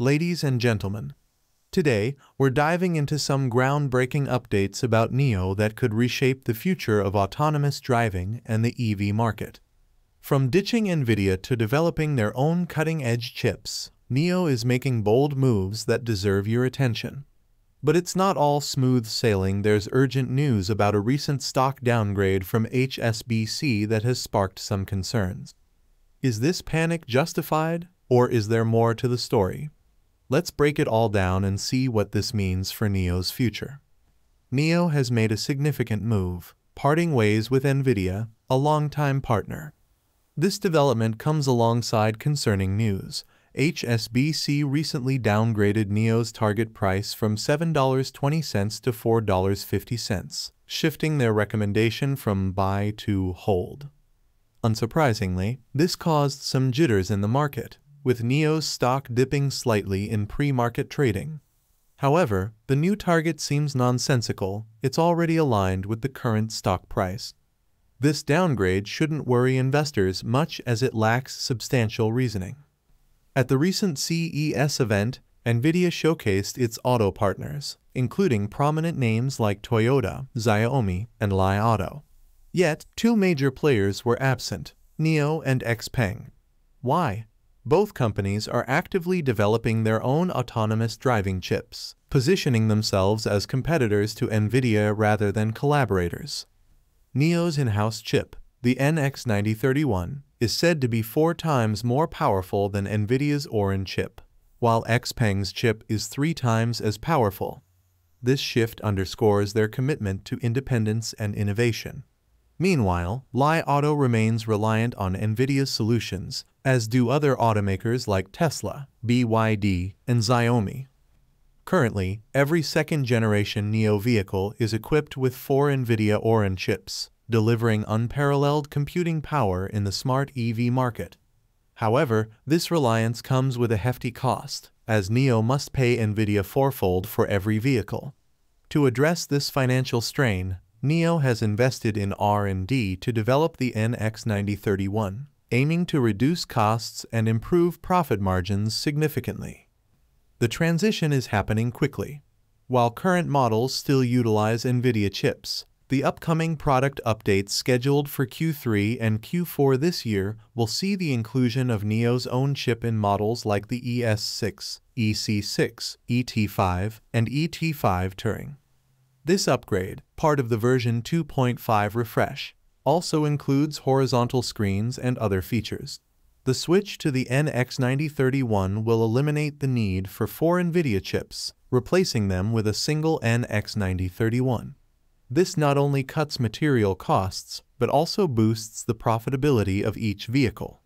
Ladies and gentlemen, today we're diving into some groundbreaking updates about NIO that could reshape the future of autonomous driving and the EV market. From ditching NVIDIA to developing their own cutting-edge chips, NIO is making bold moves that deserve your attention. But it's not all smooth sailing. There's urgent news about a recent stock downgrade from HSBC that has sparked some concerns. Is this panic justified, or is there more to the story? Let's break it all down and see what this means for NIO's future. NIO has made a significant move, parting ways with NVIDIA, a longtime partner. This development comes alongside concerning news. HSBC recently downgraded NIO's target price from $7.20 to $4.50, shifting their recommendation from buy to hold. Unsurprisingly, this caused some jitters in the market, with NIO's stock dipping slightly in pre-market trading. However, the new target seems nonsensical, it's already aligned with the current stock price. This downgrade shouldn't worry investors much as it lacks substantial reasoning. At the recent CES event, NVIDIA showcased its auto partners, including prominent names like Toyota, Xiaomi, and Li Auto. Yet, two major players were absent, NIO and XPeng. Why? Both companies are actively developing their own autonomous driving chips, positioning themselves as competitors to NVIDIA rather than collaborators. NIO's in-house chip, the NX9031, is said to be four times more powerful than NVIDIA's Orin chip, while XPeng's chip is three times as powerful. This shift underscores their commitment to independence and innovation. Meanwhile, Li Auto remains reliant on NVIDIA's solutions, as do other automakers like Tesla, BYD, and Xiaomi. Currently, every second-generation NIO vehicle is equipped with four NVIDIA Orin chips, delivering unparalleled computing power in the smart EV market. However, this reliance comes with a hefty cost, as NIO must pay NVIDIA fourfold for every vehicle. To address this financial strain, NIO has invested in R&D to develop the NX9031, aiming to reduce costs and improve profit margins significantly. The transition is happening quickly. While current models still utilize NVIDIA chips, the upcoming product updates scheduled for Q3 and Q4 this year will see the inclusion of NIO's own chip in models like the ES6, EC6, ET5, and ET5 Touring. This upgrade, part of the version 2.5 refresh, also includes horizontal screens and other features. The switch to the NX9031 will eliminate the need for four NVIDIA chips, replacing them with a single NX9031. This not only cuts material costs, but also boosts the profitability of each vehicle.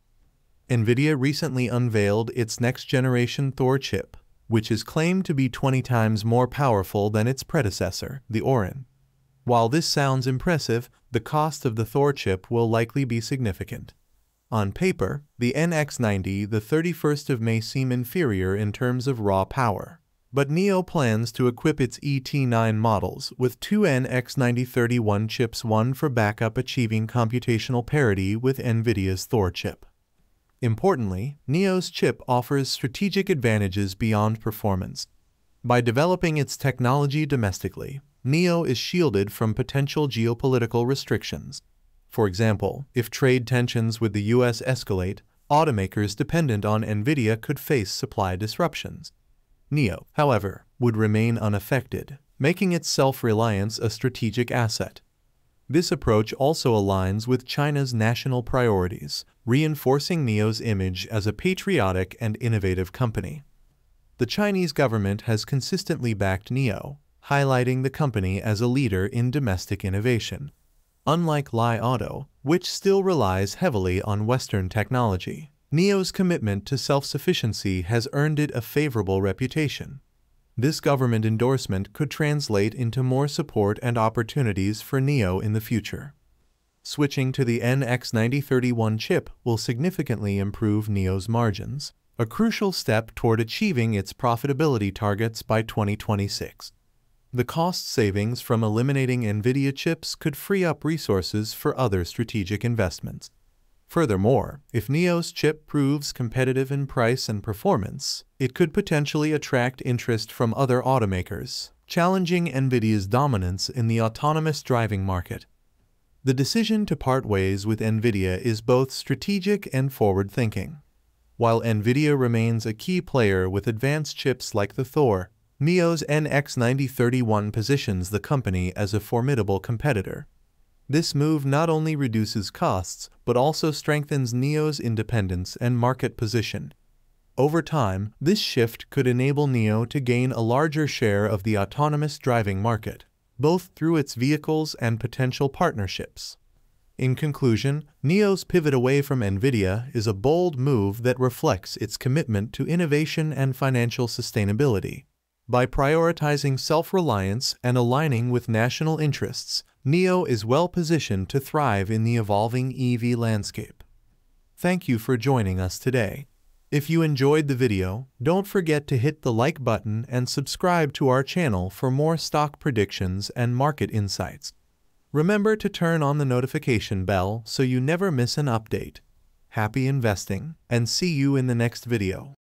NVIDIA recently unveiled its next-generation Thor chip, which is claimed to be 20 times more powerful than its predecessor, the Orin. While this sounds impressive, the cost of the Thor chip will likely be significant. On paper, the NX90 the 31st of May seem inferior in terms of raw power. But NIO plans to equip its ET9 models with two NX9031 chips one for backup achieving computational parity with NVIDIA's Thor chip. Importantly, NIO's chip offers strategic advantages beyond performance. By developing its technology domestically, NIO is shielded from potential geopolitical restrictions. For example, if trade tensions with the US escalate, automakers dependent on NVIDIA could face supply disruptions. NIO, however, would remain unaffected, making its self-reliance a strategic asset. This approach also aligns with China's national priorities, reinforcing NIO's image as a patriotic and innovative company. The Chinese government has consistently backed NIO, highlighting the company as a leader in domestic innovation. Unlike Li Auto, which still relies heavily on Western technology, NIO's commitment to self-sufficiency has earned it a favorable reputation. This government endorsement could translate into more support and opportunities for NIO in the future. Switching to the NX9031 chip will significantly improve NIO's margins, a crucial step toward achieving its profitability targets by 2026. The cost savings from eliminating NVIDIA chips could free up resources for other strategic investments. Furthermore, if NIO's chip proves competitive in price and performance, it could potentially attract interest from other automakers, challenging NVIDIA's dominance in the autonomous driving market. The decision to part ways with NVIDIA is both strategic and forward-thinking. While NVIDIA remains a key player with advanced chips like the Thor, NIO's NX9031 positions the company as a formidable competitor. This move not only reduces costs, but also strengthens NIO's independence and market position. Over time, this shift could enable NIO to gain a larger share of the autonomous driving market, both through its vehicles and potential partnerships. In conclusion, NIO's pivot away from NVIDIA is a bold move that reflects its commitment to innovation and financial sustainability. By prioritizing self-reliance and aligning with national interests, NIO is well positioned to thrive in the evolving EV landscape. Thank you for joining us today. If you enjoyed the video, don't forget to hit the like button and subscribe to our channel for more stock predictions and market insights. Remember to turn on the notification bell so you never miss an update. Happy investing, and see you in the next video.